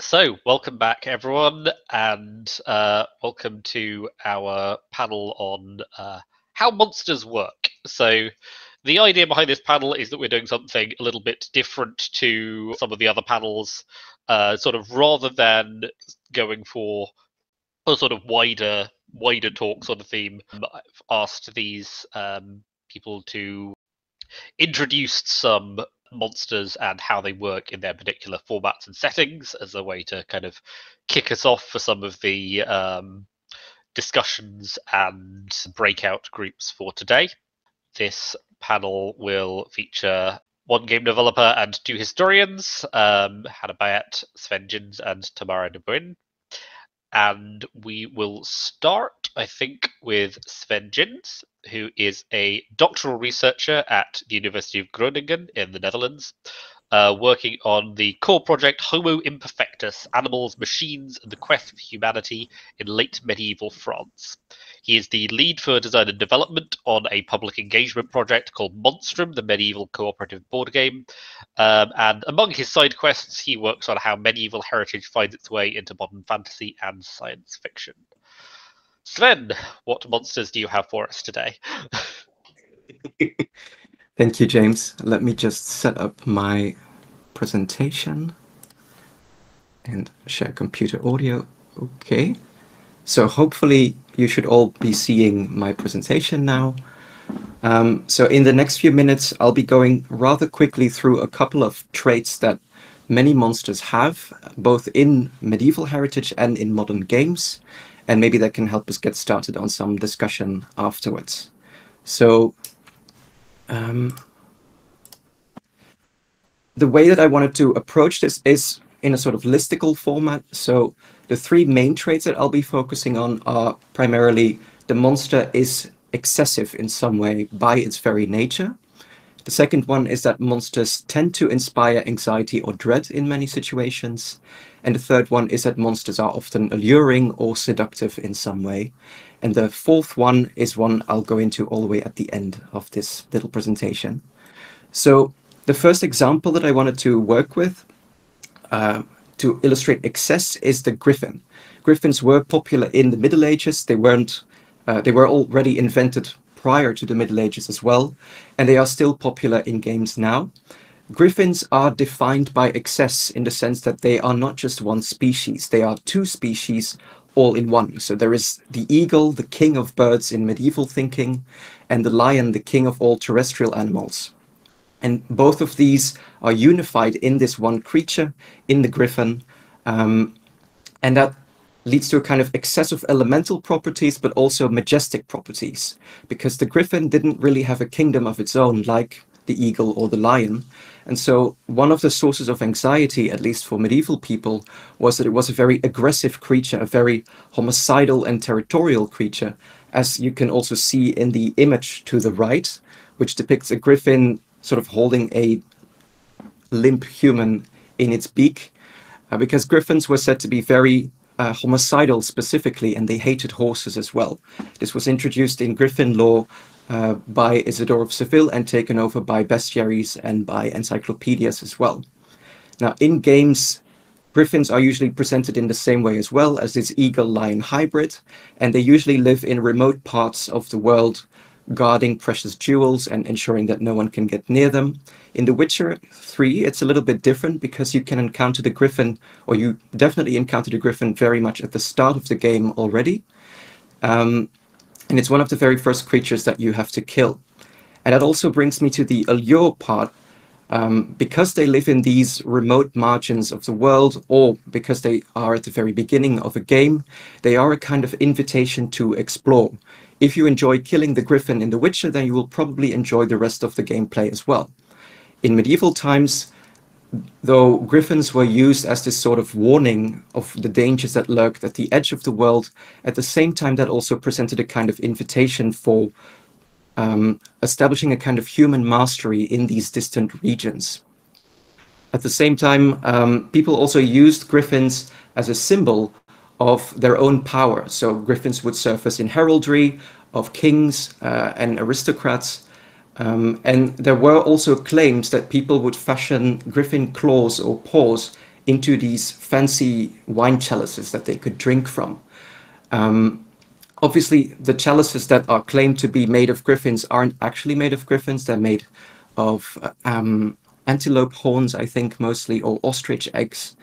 So, welcome back, everyone, and uh, welcome to our panel on uh, how monsters work. So, the idea behind this panel is that we're doing something a little bit different to some of the other panels, uh, sort of rather than going for a sort of wider, wider talk sort of theme. I've asked these um, people to introduce some monsters and how they work in their particular formats and settings as a way to kind of kick us off for some of the um, discussions and breakout groups for today. This panel will feature one game developer and two historians, um, Hannah Bayat, Sven Gins, and Tamara de Bruin. And we will start, I think, with Sven Gins, who is a doctoral researcher at the University of Groningen in the Netherlands, uh, working on the core project Homo Imperfectus Animals, Machines, and the Quest for Humanity in late medieval France. He is the lead for design and development on a public engagement project called Monstrum, the medieval cooperative board game. Um, and among his side quests, he works on how medieval heritage finds its way into modern fantasy and science fiction. Sven, what monsters do you have for us today? Thank you, James. Let me just set up my presentation and share computer audio. Okay. So hopefully you should all be seeing my presentation now. Um, so in the next few minutes, I'll be going rather quickly through a couple of traits that many monsters have, both in medieval heritage and in modern games. And maybe that can help us get started on some discussion afterwards. So um, the way that I wanted to approach this is in a sort of listicle format. So the three main traits that I'll be focusing on are primarily the monster is excessive in some way by its very nature. The second one is that monsters tend to inspire anxiety or dread in many situations. And the third one is that monsters are often alluring or seductive in some way. And the fourth one is one I'll go into all the way at the end of this little presentation. So the first example that I wanted to work with uh, to illustrate excess is the griffin. Griffins were popular in the Middle Ages. They weren't. Uh, they were already invented prior to the Middle Ages as well, and they are still popular in games now. Griffins are defined by excess in the sense that they are not just one species, they are two species all in one. So there is the eagle, the king of birds in medieval thinking, and the lion, the king of all terrestrial animals. And both of these are unified in this one creature, in the griffin. Um, and that leads to a kind of excessive elemental properties, but also majestic properties, because the griffin didn't really have a kingdom of its own like the eagle or the lion. And so one of the sources of anxiety, at least for medieval people, was that it was a very aggressive creature, a very homicidal and territorial creature, as you can also see in the image to the right, which depicts a griffin sort of holding a limp human in its beak, uh, because griffins were said to be very uh, homicidal specifically, and they hated horses as well. This was introduced in Griffin law uh, by Isidore of Seville and taken over by bestiaries and by encyclopedias as well. Now, in games, griffins are usually presented in the same way as well as this eagle-lion hybrid, and they usually live in remote parts of the world guarding precious jewels and ensuring that no one can get near them. In The Witcher 3, it's a little bit different because you can encounter the griffin, or you definitely encounter the griffin very much at the start of the game already. Um, and it's one of the very first creatures that you have to kill. And that also brings me to the allure part. Um, because they live in these remote margins of the world, or because they are at the very beginning of a game, they are a kind of invitation to explore if you enjoy killing the griffin in The Witcher, then you will probably enjoy the rest of the gameplay as well. In medieval times, though griffins were used as this sort of warning of the dangers that lurked at the edge of the world, at the same time that also presented a kind of invitation for um, establishing a kind of human mastery in these distant regions. At the same time, um, people also used griffins as a symbol of their own power. So griffins would surface in heraldry of kings uh, and aristocrats. Um, and there were also claims that people would fashion griffin claws or paws into these fancy wine chalices that they could drink from. Um, obviously, the chalices that are claimed to be made of griffins aren't actually made of griffins. They're made of um, antelope horns, I think, mostly, or ostrich eggs.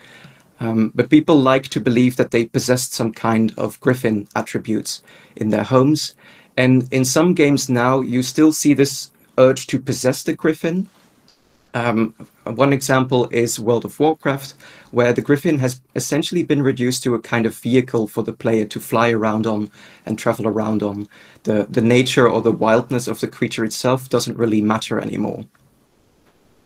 Um, but people like to believe that they possessed some kind of griffin attributes in their homes. And in some games now, you still see this urge to possess the griffin. Um, one example is World of Warcraft, where the griffin has essentially been reduced to a kind of vehicle for the player to fly around on and travel around on. The, the nature or the wildness of the creature itself doesn't really matter anymore.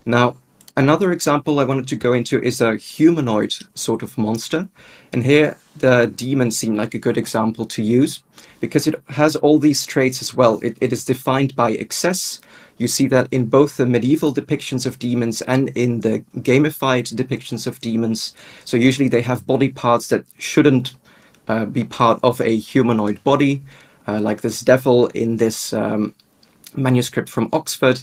Now, Another example I wanted to go into is a humanoid sort of monster. And here the demon seemed like a good example to use because it has all these traits as well. It, it is defined by excess. You see that in both the medieval depictions of demons and in the gamified depictions of demons. So usually they have body parts that shouldn't uh, be part of a humanoid body, uh, like this devil in this um, manuscript from Oxford.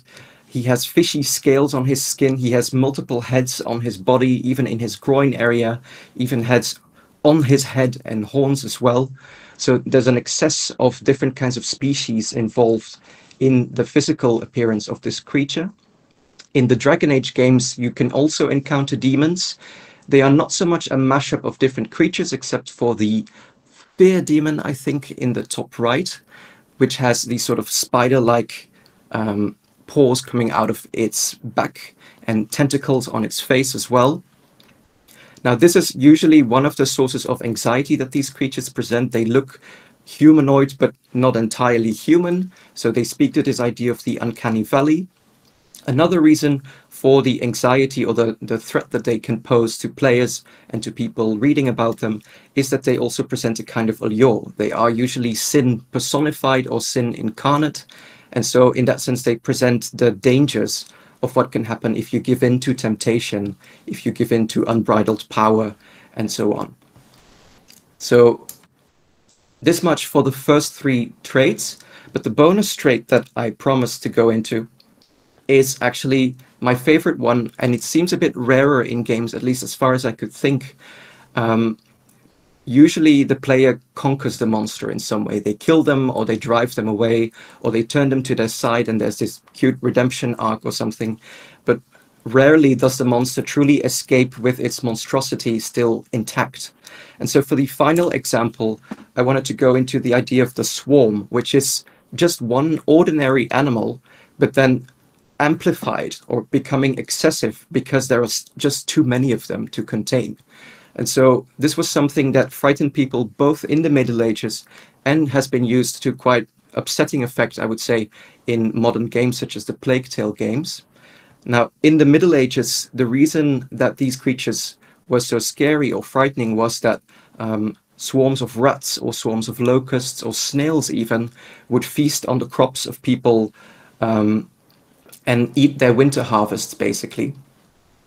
He has fishy scales on his skin. He has multiple heads on his body, even in his groin area, even heads on his head and horns as well. So there's an excess of different kinds of species involved in the physical appearance of this creature. In the Dragon Age games, you can also encounter demons. They are not so much a mashup of different creatures, except for the Fear Demon, I think, in the top right, which has these sort of spider-like um, paws coming out of its back and tentacles on its face as well. Now, this is usually one of the sources of anxiety that these creatures present. They look humanoid, but not entirely human. So they speak to this idea of the uncanny valley. Another reason for the anxiety or the, the threat that they can pose to players and to people reading about them is that they also present a kind of allure. They are usually sin personified or sin incarnate, and so, in that sense, they present the dangers of what can happen if you give in to temptation, if you give in to unbridled power, and so on. So, this much for the first three traits. But the bonus trait that I promised to go into is actually my favorite one, and it seems a bit rarer in games, at least as far as I could think. Um, usually the player conquers the monster in some way. They kill them or they drive them away or they turn them to their side and there's this cute redemption arc or something. But rarely does the monster truly escape with its monstrosity still intact. And so for the final example, I wanted to go into the idea of the swarm, which is just one ordinary animal, but then amplified or becoming excessive because there are just too many of them to contain. And so this was something that frightened people both in the Middle Ages and has been used to quite upsetting effect, I would say, in modern games such as the Plague Tale games. Now, in the Middle Ages, the reason that these creatures were so scary or frightening was that um, swarms of rats or swarms of locusts or snails even would feast on the crops of people um, and eat their winter harvests, basically.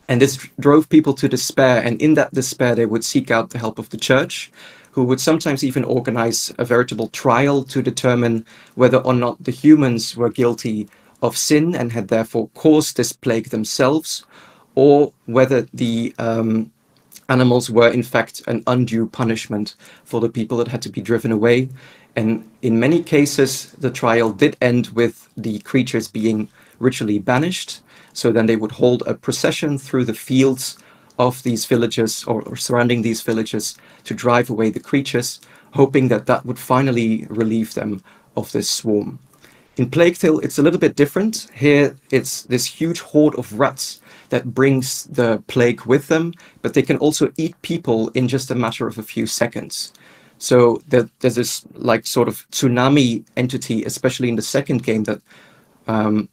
And this drove people to despair. And in that despair, they would seek out the help of the church, who would sometimes even organize a veritable trial to determine whether or not the humans were guilty of sin and had therefore caused this plague themselves, or whether the um, animals were in fact an undue punishment for the people that had to be driven away. And in many cases, the trial did end with the creatures being ritually banished so then they would hold a procession through the fields of these villages or, or, surrounding these villages to drive away the creatures, hoping that that would finally relieve them of this swarm. In Plague Tale, it's a little bit different. Here, it's this huge horde of rats that brings the plague with them, but they can also eat people in just a matter of a few seconds. So there, there's this like sort of tsunami entity, especially in the second game, that um,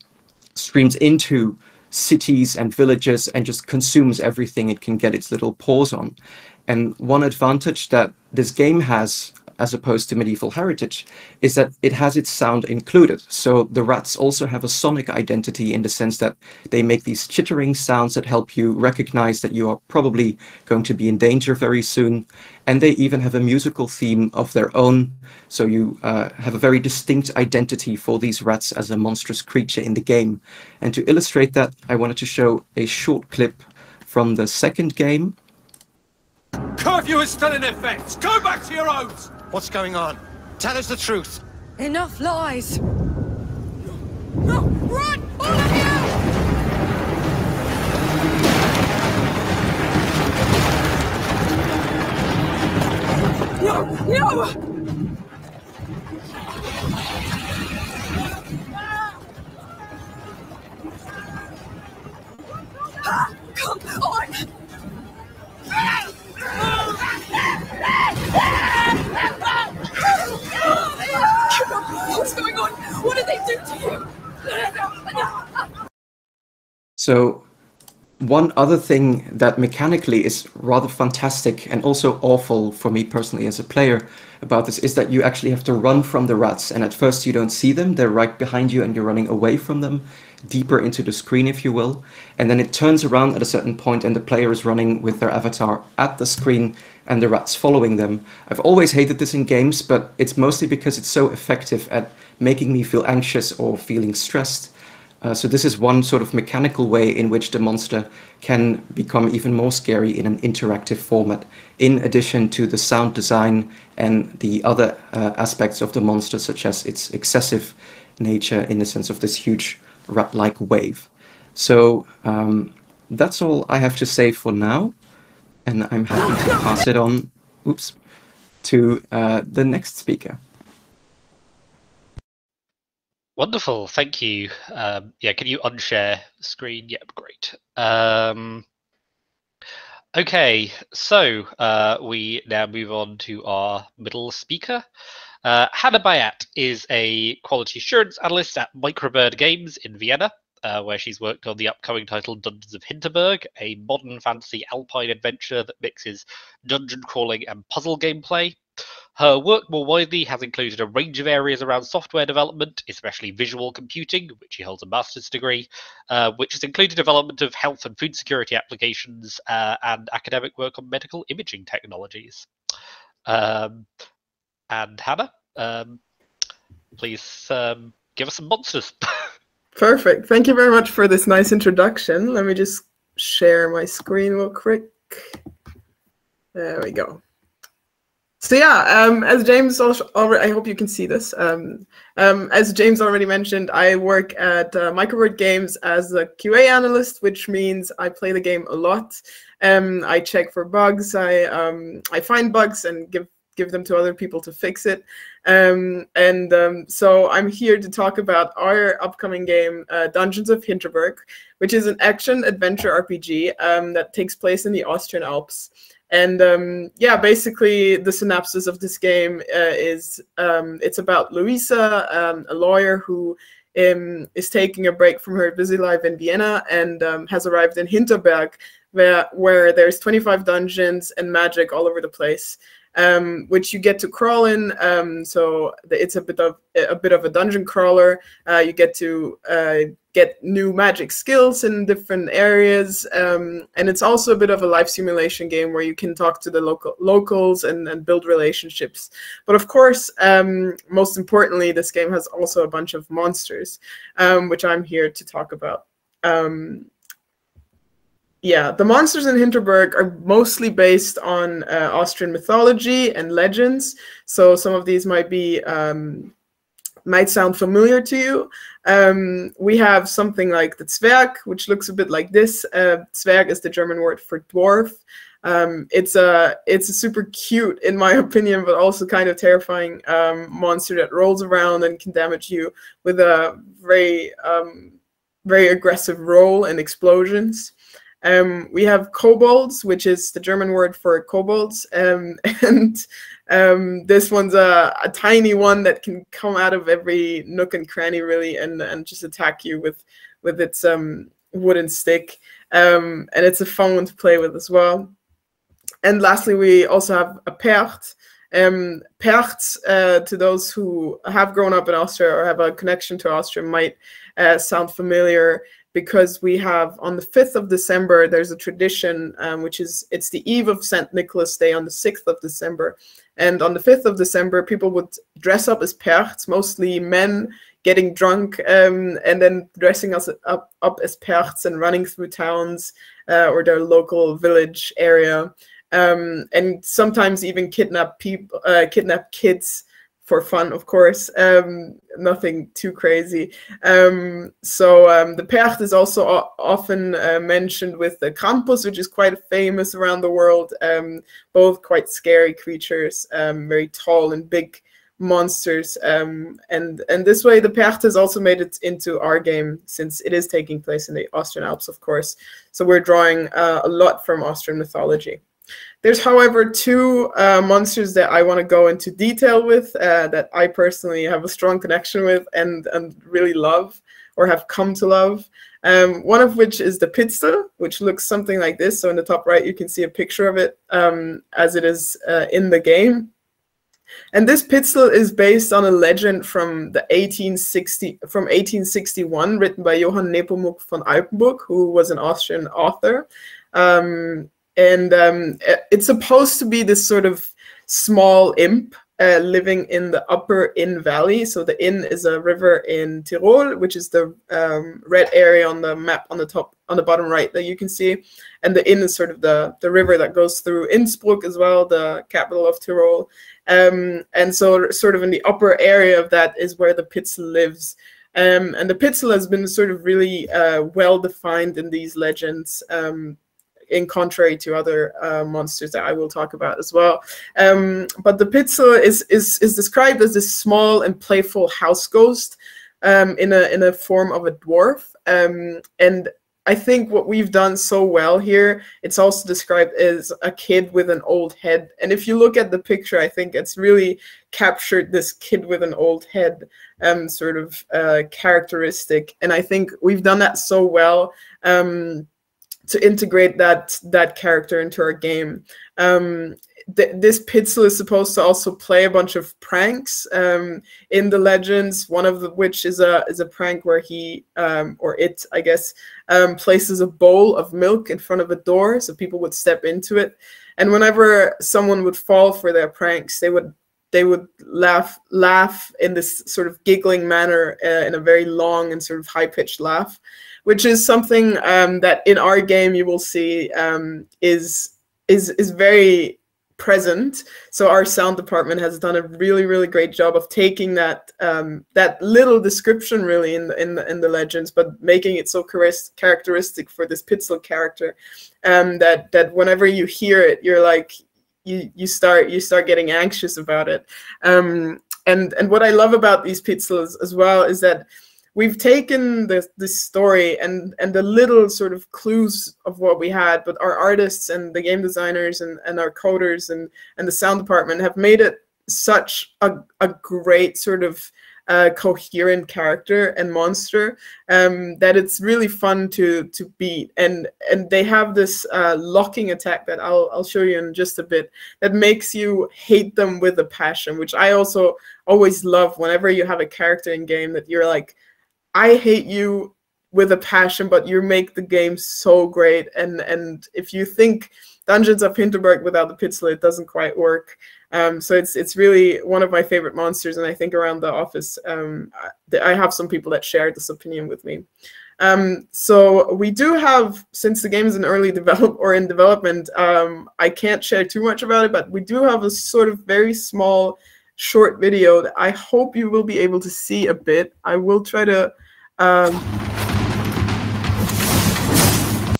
streams into cities and villages and just consumes everything it can get its little paws on. And one advantage that this game has as opposed to medieval heritage, is that it has its sound included. So the rats also have a sonic identity in the sense that they make these chittering sounds that help you recognize that you are probably going to be in danger very soon. And they even have a musical theme of their own. So you uh, have a very distinct identity for these rats as a monstrous creature in the game. And to illustrate that, I wanted to show a short clip from the second game curfew is still in effect. Go back to your homes. What's going on? Tell us the truth. Enough lies. No, run! One other thing that mechanically is rather fantastic and also awful for me personally as a player about this is that you actually have to run from the rats. And at first, you don't see them, they're right behind you, and you're running away from them, deeper into the screen, if you will. And then it turns around at a certain point, and the player is running with their avatar at the screen, and the rats following them. I've always hated this in games, but it's mostly because it's so effective at making me feel anxious or feeling stressed. Uh, so this is one sort of mechanical way in which the monster can become even more scary in an interactive format, in addition to the sound design and the other uh, aspects of the monster, such as its excessive nature in the sense of this huge rat-like wave. So um, that's all I have to say for now, and I'm happy to pass it on, oops, to uh, the next speaker. Wonderful, thank you. Um, yeah, can you unshare screen? Yep, great. Um, okay, so uh, we now move on to our middle speaker. Uh, Hannah Bayat is a quality assurance analyst at Microbird Games in Vienna, uh, where she's worked on the upcoming title Dungeons of Hinterberg, a modern fantasy alpine adventure that mixes dungeon crawling and puzzle gameplay. Her work more widely has included a range of areas around software development, especially visual computing, which she holds a master's degree, uh, which has included development of health and food security applications uh, and academic work on medical imaging technologies. Um, and Hannah, um, please um, give us some monsters. Perfect. Thank you very much for this nice introduction. Let me just share my screen real quick. There we go. So yeah, um, as James already, I hope you can see this. Um, um, as James already mentioned, I work at uh, Microbird Games as a QA analyst, which means I play the game a lot. Um, I check for bugs. I um, I find bugs and give give them to other people to fix it. Um, and so I'm here to talk about our upcoming game, uh, Dungeons of Hinterberg, which is an action adventure RPG that takes place in the Austrian Alps. And um, yeah, basically the synopsis of this game uh, is um, it's about Luisa, um, a lawyer who um, is taking a break from her busy life in Vienna and um, has arrived in Hinterberg, where where there's 25 dungeons and magic all over the place um, which you get to crawl in. Um, so it's a bit of a bit of a dungeon crawler. Uh, you get to uh, get new magic skills in different areas, um, and it's also a bit of a life simulation game where you can talk to the local locals and, and build relationships. But of course, um, most importantly, this game has also a bunch of monsters, um, which I'm here to talk about. Um, yeah, the monsters in Hinterberg are mostly based on uh, Austrian mythology and legends. So some of these might be um, might sound familiar to you. Um, we have something like the Zwerg, which looks a bit like this. Uh, Zwerg is the German word for dwarf. Um, it's a it's a super cute, in my opinion, but also kind of terrifying um, monster that rolls around and can damage you with a very um, very aggressive roll and explosions. Um, we have kobolds, which is the German word for kobolds, um, and um, this one's a, a, tiny one that can come out of every nook and cranny, really, and and just attack you with with its um, wooden stick. Um, and it's a fun one to play with as well. And lastly, we also have a Percht. Um, uh, to those who have grown up in Austria or have a connection to Austria, might uh, sound familiar because we have on the 5th of December, there's a tradition, um, which is it's the eve of St. Nicholas Day on the 6th of December. And on the 5th of December, people would dress up as Perchts, mostly men getting drunk um, and then dressing us up, up as Perchts and running through towns uh, or their local village area. um, and sometimes even kidnap people, uh, kidnap kids for fun, of course. Um, nothing too crazy. Um, so um, the Percht is also often uh, mentioned with the Krampus, which is quite famous around the world. Um, both quite scary creatures, um, very tall and big monsters. Um, and and this way, the Percht has also made it into our game since it is taking place in the Austrian Alps, of course. So we're drawing uh, a lot from Austrian mythology. There's, however, two uh, monsters that I want to go into detail with uh, that I personally have a strong connection with and, and really love or have come to love. Um, one of which is the Pitzel, which looks something like this. So in the top right, you can see a picture of it um, as it is uh, in the game. And this Pitzel is based on a legend from the 1860 from 1861, written by Johann Nepomuk von Alpenburg, who was an Austrian author. Um, and um, it's supposed to be this sort of small imp uh, living in the upper Inn Valley. So the Inn is a river in Tyrol, which is the um, red area on the map on the top, on the bottom right that you can see. And the Inn is sort of the, the river that goes through Innsbruck as well, the capital of Tyrol. Um, and so sort of in the upper area of that is where the Pitzel lives. Um, and the Pitzel has been sort of really uh, well defined in these legends. Um, in contrary to other uh, monsters that I will talk about as well. Um, but the Pitzel is, is, is described as this small and playful house ghost um, in, a, in a form of a dwarf. Um, and I think what we've done so well here, it's also described as a kid with an old head. And if you look at the picture, I think it's really captured this kid with an old head um, sort of uh, characteristic. And I think we've done that so well. Um, to integrate that that character into our game. Um, th this Pitzel is supposed to also play a bunch of pranks um, in the legends. One of which is a is a prank where he um, or it, I guess, um, places a bowl of milk in front of a door so people would step into it. And whenever someone would fall for their pranks, they would they would laugh laugh in this sort of giggling manner uh, in a very long and sort of high pitched laugh which is something um, that in our game you will see um, is is is very present. So our sound department has done a really really great job of taking that um, that little description really in the, in the in the legends, but making it so characteristic for this Pitzel character um, that that whenever you hear it, you're like you you start you start getting anxious about it. Um, and and what I love about these Pitzels as well is that we've taken this this story and and the little sort of clues of what we had, but our artists and the game designers and, and our coders and and the sound department have made it such a, a great sort of uh, coherent character and monster um, that it's really fun to to beat. And and they have this uh, locking attack that I'll I'll show you in just a bit that makes you hate them with a passion which I also always love whenever you have a character in game that you're like I hate you with a passion, but you make the game so great. And and if you think Dungeons of Hinterberg without the Pitzel, it doesn't quite work. Um, so it's it's really one of my favorite monsters, and I think around the office, um, I have some people that share this opinion with me. Um, so we do have, since the game is in early develop or in development, um, I can't share too much about it, but we do have a sort of very small, short video that I hope you will be able to see a bit. I will try to um,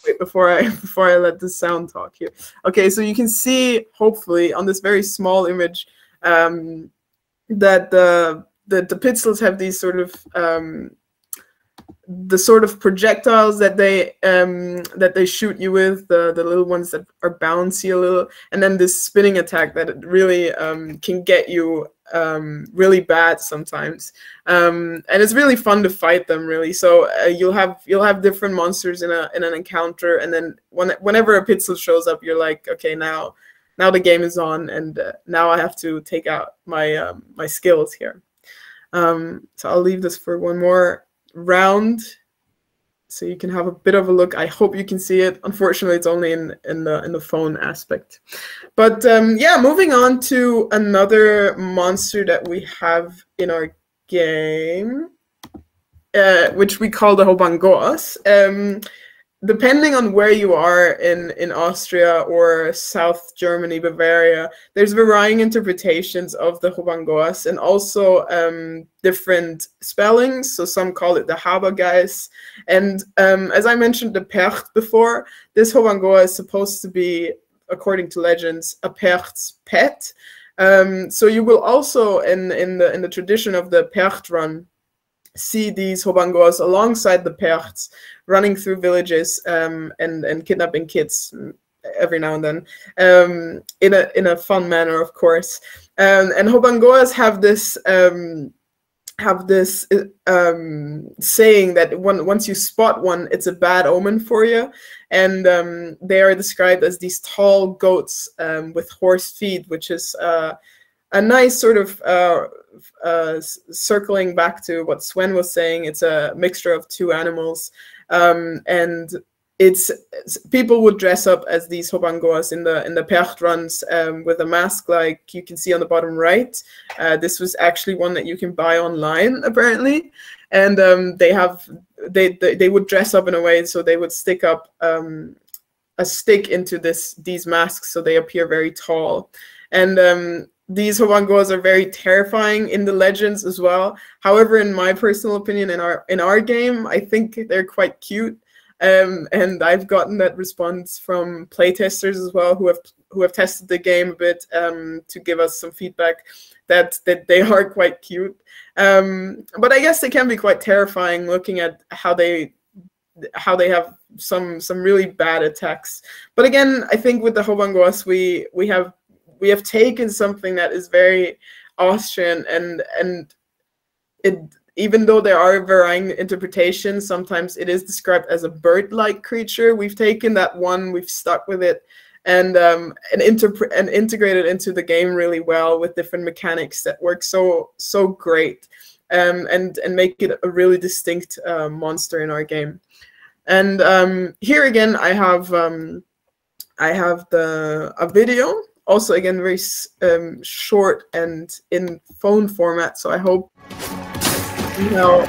wait before I before I let the sound talk here. Okay, so you can see hopefully on this very small image um, that the the the Pitzels have these sort of um, the sort of projectiles that they um, that they shoot you with, the the little ones that are bouncy a little, and then this spinning attack that really um, can get you um, really bad sometimes, um, and it's really fun to fight them. Really, so uh, you'll have you'll have different monsters in a in an encounter, and then when whenever a Pitzel shows up, you're like, okay, now now the game is on, and uh, now I have to take out my um, my skills here. Um, so I'll leave this for one more round so you can have a bit of a look. I hope you can see it. Unfortunately, it's only in in the in the phone aspect. But um, yeah, moving on to another monster that we have in our game, uh, which we call the Hobangoas. Um, depending on where you are in in Austria or South Germany, Bavaria, there's varying interpretations of the Hobangoas and also um, different spellings. So some call it the Habergeist. And um, as I mentioned the Percht before, this Hobangoa is supposed to be, according to legends, a Percht's pet. Um, so you will also in in the in the tradition of the Percht run see these Hobangoas alongside the Perchts running through villages um, and and kidnapping kids every now and then um, in a in a fun manner, of course. Um, and Hobangoas have this um, have this um, saying that one, once you spot one, it's a bad omen for you. And um, they are described as these tall goats with horse feet, which is uh, a nice sort of uh, uh, circling back to what Sven was saying. It's a mixture of two animals. Um, and it's people would dress up as these hobangoas in the in the Percht runs um, with a mask like you can see on the bottom right. Uh, this was actually one that you can buy online apparently, and um, they have they, they, they would dress up in a way so they would stick up um, a stick into this these masks so they appear very tall, and um, these hobangoas are very terrifying in the legends as well. However, in my personal opinion, in our in our game, I think they're quite cute. Um, and I've gotten that response from playtesters as well who have who have tested the game a bit um, to give us some feedback that that they are quite cute. Um, but I guess they can be quite terrifying looking at how they how they have some some really bad attacks. But again, I think with the Hobangoas we we have we have taken something that is very Austrian and and it even though there are varying interpretations, sometimes it is described as a bird-like creature. We've taken that one, we've stuck with it, and um, and, and integrated into the game really well with different mechanics that work so so great, um, and and make it a really distinct uh, monster in our game. And um, here again, I have um, I have the a video also again very um, short and in phone format. So I hope you know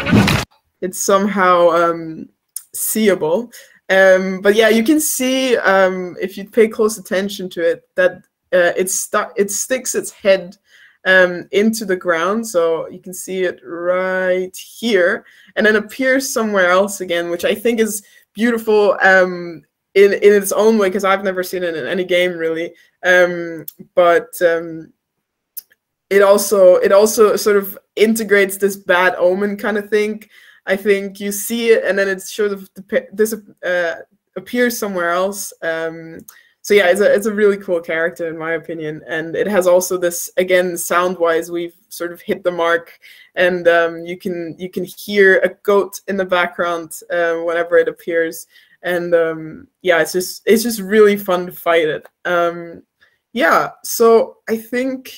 it's somehow um, seeable. Um, but yeah, you can see um, if you pay close attention to it that uh, it. It sticks its head um, into the ground, so you can see it right here, and then appears somewhere else again, which I think is beautiful um, in in its own way because I've never seen it in any game really. Um, but um, it also it also sort of integrates this bad omen kind of thing. I think you see it and then it sort of this uh, appears somewhere else. Um, so yeah, it's a it's a really cool character in my opinion, and it has also this again sound wise we've sort of hit the mark, and um, you can you can hear a goat in the background uh, whenever it appears, and um, yeah, it's just it's just really fun to fight it. Um, yeah, so I think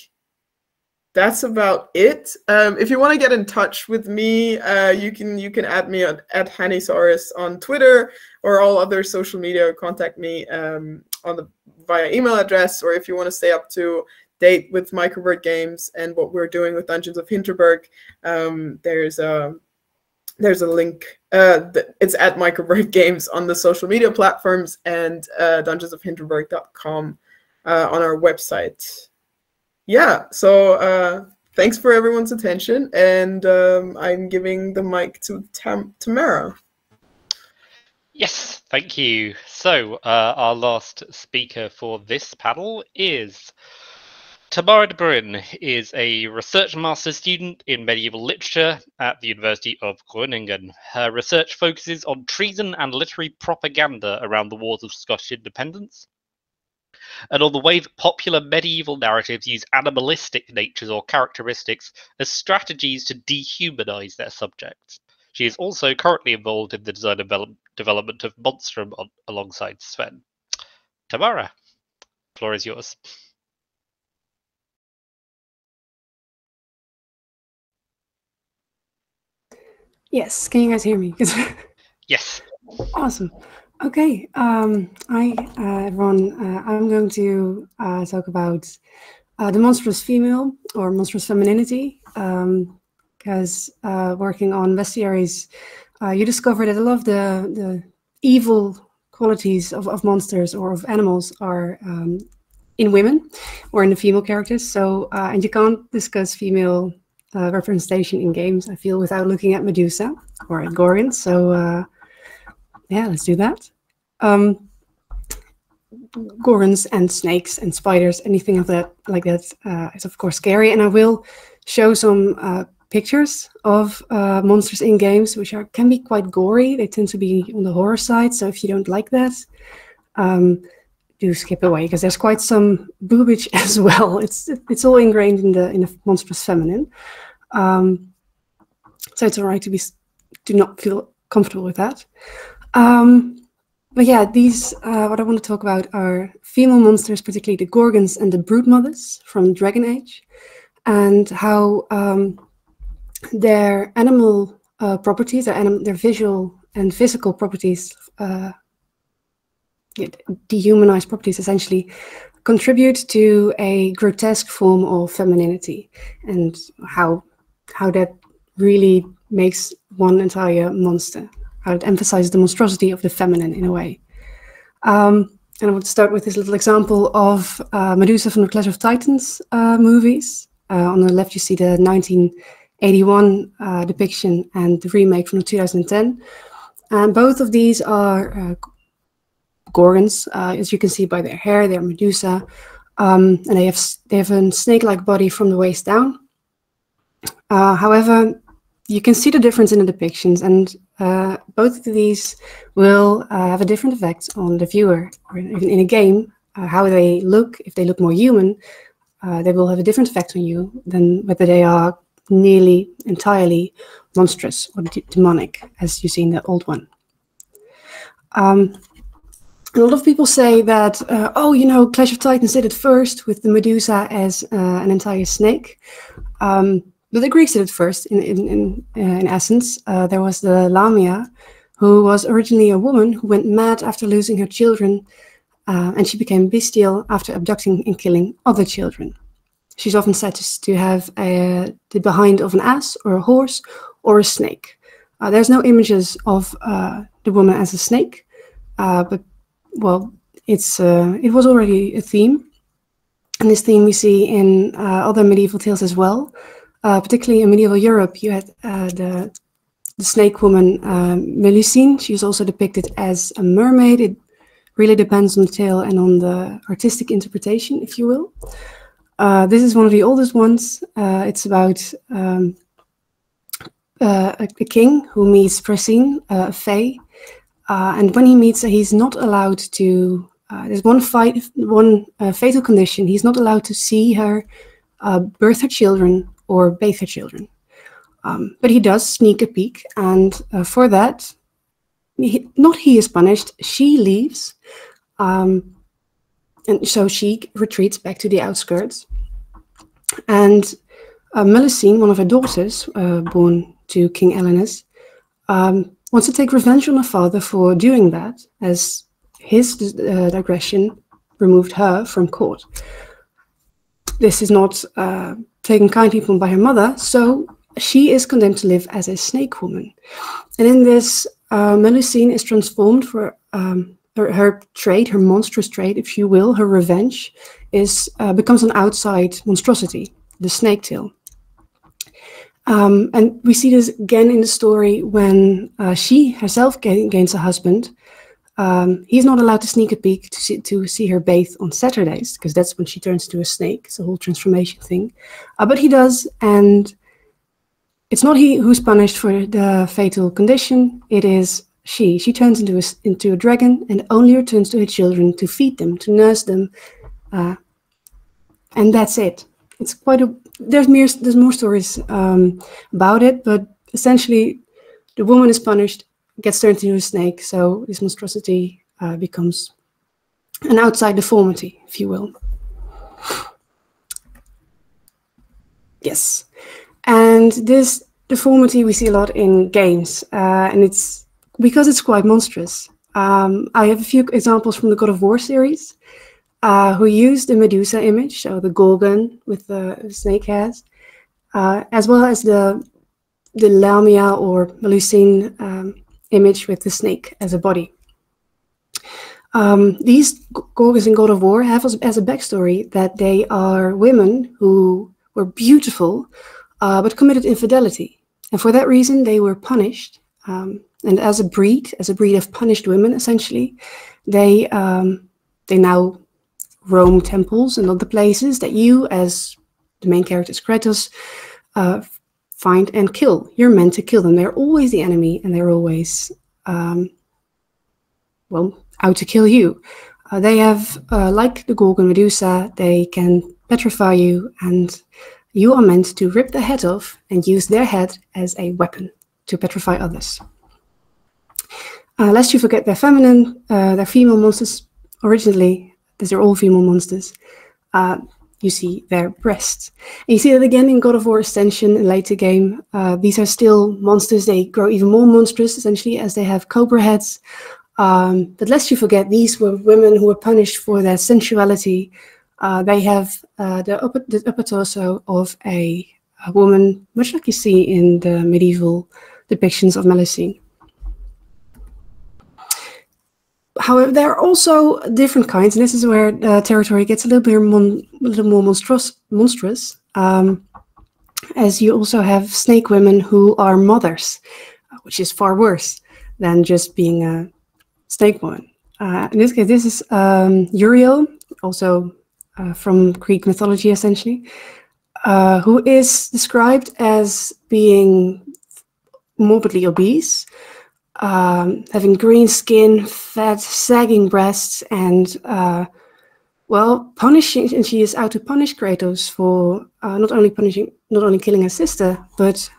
that's about it. Um, if you want to get in touch with me, uh, you can you can add me at, at Hannisaurus on Twitter or all other social media. Contact me um, on the via email address, or if you want to stay up to date with Microbird Games and what we're doing with Dungeons of Hinterberg, um, there's a there's a link. Uh, it's at Microbird Games on the social media platforms and uh, dungeonsofhinterberg.com uh, on our website yeah, so uh, thanks for everyone's attention, and um, I'm giving the mic to Tam- Tamara. Yes, thank you. So, uh, our last speaker for this panel is Tamara de Bruin is a research master student in medieval literature at the University of Groningen. Her research focuses on treason and literary propaganda around the wars of Scottish independence and on the way that popular medieval narratives use animalistic natures or characteristics as strategies to dehumanize their subjects. She is also currently involved in the design and development of Monstrum on, alongside Sven. Tamara, floor is yours. Yes, can you guys hear me? yes. Awesome. Okay, um, hi uh, everyone. Uh, I'm going to uh, talk about uh, the monstrous female or monstrous femininity because um, uh, working on bestiaries, uh, you discover that a lot of the, the evil qualities of, of monsters or of animals are um, in women or in the female characters. So, uh, and you can't discuss female uh, representation in games, I feel, without looking at Medusa or at Gorgon. So, uh, yeah, let's do that. Um, Gorgons and snakes and spiders, anything of that like that uh, is of course scary. And I will show some uh, pictures of uh, monsters in games, which are can be quite gory. They tend to be on the horror side. So if you don't like that, um, do skip away because there's quite some boobage as well. It's it's all ingrained in the in the monstrous feminine. Um, so it's alright to be do not feel comfortable with that. Um, but yeah, these uh, what I want to talk about are female monsters, particularly the Gorgons and the brood mothers from Dragon Age, and how um, their animal uh, properties, their, anim- their visual and physical properties, uh, dehumanized properties essentially, contribute to a grotesque form of femininity, and how how that really makes one entire monster. How it emphasizes the monstrosity of the feminine in a way. Um, and I want to start with this little example of uh, Medusa from the Clash of Titans uh, movies. Uh, on the left, you see the 1981 uh, depiction and the remake from 2010. And both of these are uh, Gorgons, uh, as you can see by their hair. They're Medusa, um, and they have they have a snake-like body from the waist down. however, you can see the difference in the depictions, and uh, both of these will uh, have a different effect on the viewer. Or even in a game, uh, how they look, if they look more human, uh, they will have a different effect on you than whether they are nearly entirely monstrous or demonic, as you see in the old one. Um, a lot of people say that, uh, oh, you know, Clash of Titans did it first with the Medusa as uh, an entire snake. Um, but the Greeks did it first. In in in, uh, in essence, uh, there was the Lamia, who was originally a woman who went mad after losing her children, uh, and she became bestial after abducting and killing other children. She's often said to, have a, the behind of an ass or a horse or a snake. Uh, there's no images of uh, the woman as a snake, uh, but well, it's uh, it was already a theme, and this theme we see in other medieval tales as well. Uh, particularly in medieval Europe, you had uh, the, the snake woman um, Melusine. She was also depicted as a mermaid. It really depends on the tale and on the artistic interpretation, if you will. Uh, this is one of the oldest ones. Uh, it's about um, uh, a, a, king who meets Freycine, a fae, and when he meets her, he's not allowed to. there's one fight, one fatal condition. He's not allowed to see her birth her children or bathe her children. Um, but he does sneak a peek, and uh, for that, he, not he is punished, she leaves. Um, and so she retreats back to the outskirts. And uh, Melusine, one of her daughters, uh, born to King Elenus, um, wants to take revenge on her father for doing that, as his uh, digression removed her from court. This is not uh, taken kindly upon by her mother, so she is condemned to live as a snake woman. And in this, uh, Melusine is transformed for um, her, her, trait, her monstrous trait, if you will, her revenge, is uh, becomes an outside monstrosity, the snake tail. Um, and we see this again in the story when uh, she herself gain, gains a husband um, he's not allowed to sneak a peek to see, to see her bathe on Saturdays because that's when she turns into a snake. It's a whole transformation thing. Uh, but he does, and it's not he who's punished for the fatal condition. It is she. She turns into a, into a dragon and only returns to her children to feed them, to nurse them, uh, and that's it. It's quite a. There's more. There's more stories um, about it, but essentially, the woman is punished gets turned into a snake. So this monstrosity uh, becomes an outside deformity, if you will. Yes. And this deformity we see a lot in games, uh, and it's because it's quite monstrous. Um, I have a few examples from the God of War series, uh, who used the Medusa image, so the Gorgon with the snake heads, uh, as well as the the Lamia or Melusine um, image with the snake as a body. Um, these Gorgons in God of War have as, as a backstory that they are women who were beautiful uh, but committed infidelity. And for that reason, they were punished. Um, and as a breed, as a breed of punished women, essentially, they um, they now roam temples and other places that you, as the main characters Kratos, uh, find and kill. You're meant to kill them. They're always the enemy, and they're always um, well out to kill you. Uh, they have, uh, like the Gorgon Medusa, they can petrify you, and you are meant to rip their head off and use their head as a weapon to petrify others. Uh, lest you forget, they're feminine, uh, they're female monsters originally, because they're all female monsters. Uh, you see their breasts. And you see that again in God of War Ascension, later game. Uh, these are still monsters. They grow even more monstrous, essentially, as they have cobra heads. Um, but lest you forget, these were women who were punished for their sensuality. Uh, they have uh, the, upper, the upper torso of a, a woman, much like you see in the medieval depictions of Melusine. However, there are also different kinds, and this is where the territory gets a little bit mon- little more monstrous. monstrous um, as you also have snake women who are mothers, which is far worse than just being a snake woman. Uh, in this case, this is um, Euryale, also uh, from Greek mythology, essentially, uh, who is described as being morbidly obese, um, having green skin, fat, sagging breasts, and uh, well, punishing. And she is out to punish Kratos for uh, not only punishing, not only killing her sister, but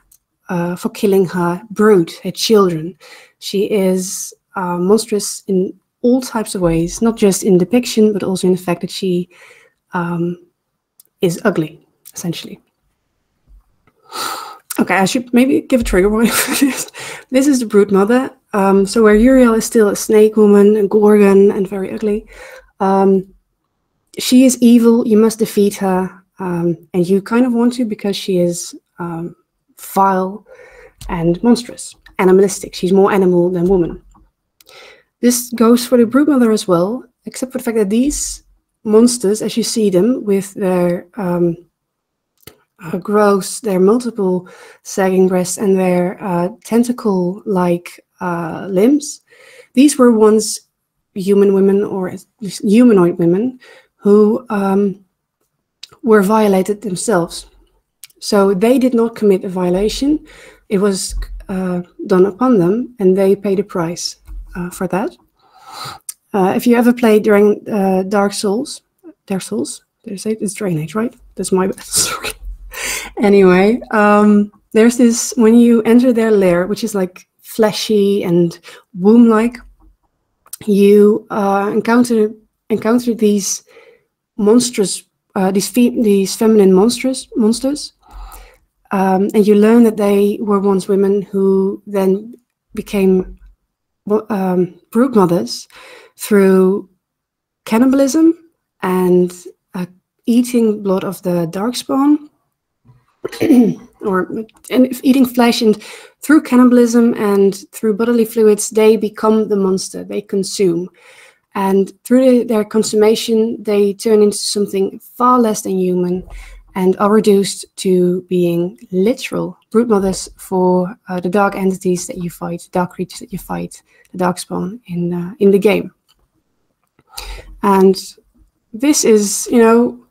uh, for killing her brood, her children. She is uh, monstrous in all types of ways, not just in depiction, but also in the fact that she um, is ugly, essentially. Okay, I should maybe give a trigger warning for this. This is the brood mother. Um, so where Euryale is still a snake woman, a gorgon, and very ugly, um, she is evil. You must defeat her, um, and you kind of want to because she is um, vile and monstrous, animalistic. She's more animal than woman. This goes for the brood mother as well, except for the fact that these monsters, as you see them with their um, uh, growths, their multiple sagging breasts, and their uh, tentacle like uh, limbs, these were once human women or humanoid women who um, were violated themselves. So they did not commit a violation. It was uh, done upon them, and they paid a price uh, for that. Uh, if you ever played during Dark Souls, Dark Souls, did I say it? it's Dragon Age, right? That's my. Sorry. Anyway, um, there's this when you enter their lair, which is like fleshy and womb-like. You uh, encounter encounter these monstrous, uh, these fe- these feminine monsters monsters, um, and you learn that they were once women who then became um, brood mothers through cannibalism and uh, eating blood of the darkspawn or and eating flesh and through cannibalism and through bodily fluids they become the monster they consume and through their consummation they turn into something far less than human and are reduced to being literal brood mothers for uh, the dark entities that you fight, dark creatures that you fight, the darkspawn in uh, in the game. And this is, you know,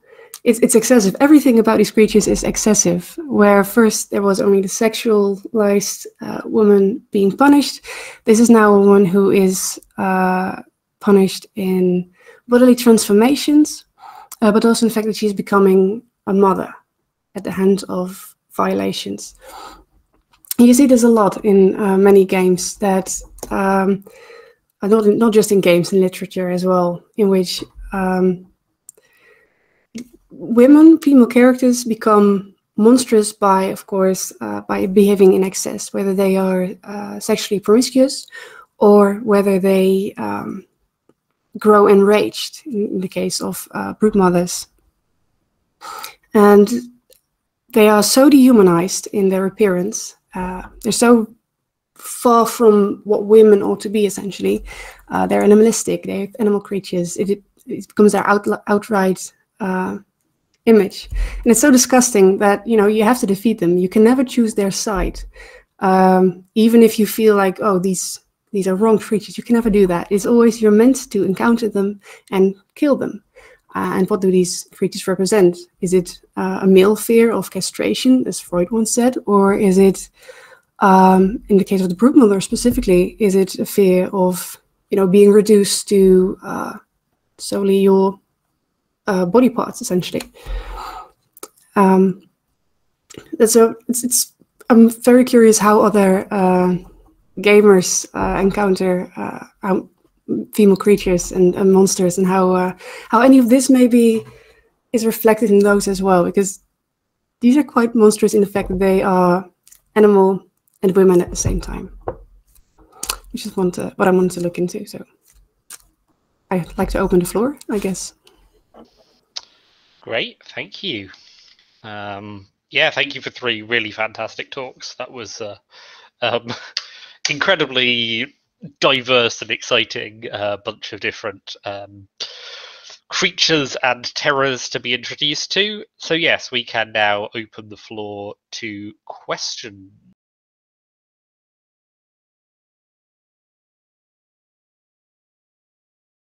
it's it's excessive. Everything about these creatures is excessive. Where first there was only the sexualized uh, woman being punished, this is now a woman who is uh, punished in bodily transformations, uh, but also in the fact that she's becoming a mother at the hands of violations. You see there's a lot in uh, many games that um, not not just in games in literature as well, in which um, women, female characters, become monstrous by, of course, uh, by behaving in excess, whether they are uh, sexually promiscuous or whether they um, grow enraged. In the case of uh, mothers, and they are so dehumanized in their appearance. Uh, they're so far from what women ought to be. Essentially, uh, they're animalistic. They're animal creatures. It, it, becomes their out, outright uh, image, and it's so disgusting that you know you have to defeat them. You can never choose their side, um, even if you feel like oh these these are wrong creatures. You can never do that. It's always you're meant to encounter them and kill them. Uh, and what do these creatures represent? Is it uh, a male fear of castration, as Freud once said, or is it, um, in the case of the broodmother specifically, is it a fear of, you know, being reduced to uh, solely your uh, body parts, essentially? Um, so it's, it's. I'm very curious how other uh, gamers uh, encounter how female creatures and, and monsters and how uh, how any of this maybe is reflected in those as well because these are quite monstrous in the fact that they are animal and women at the same time which is what i wanted to look into so i'd like to open the floor i guess great thank you um, yeah thank you for three really fantastic talks that was uh, um, incredibly diverse and exciting uh, bunch of different um, creatures and terrors to be introduced to. So, yes, we can now open the floor to questions.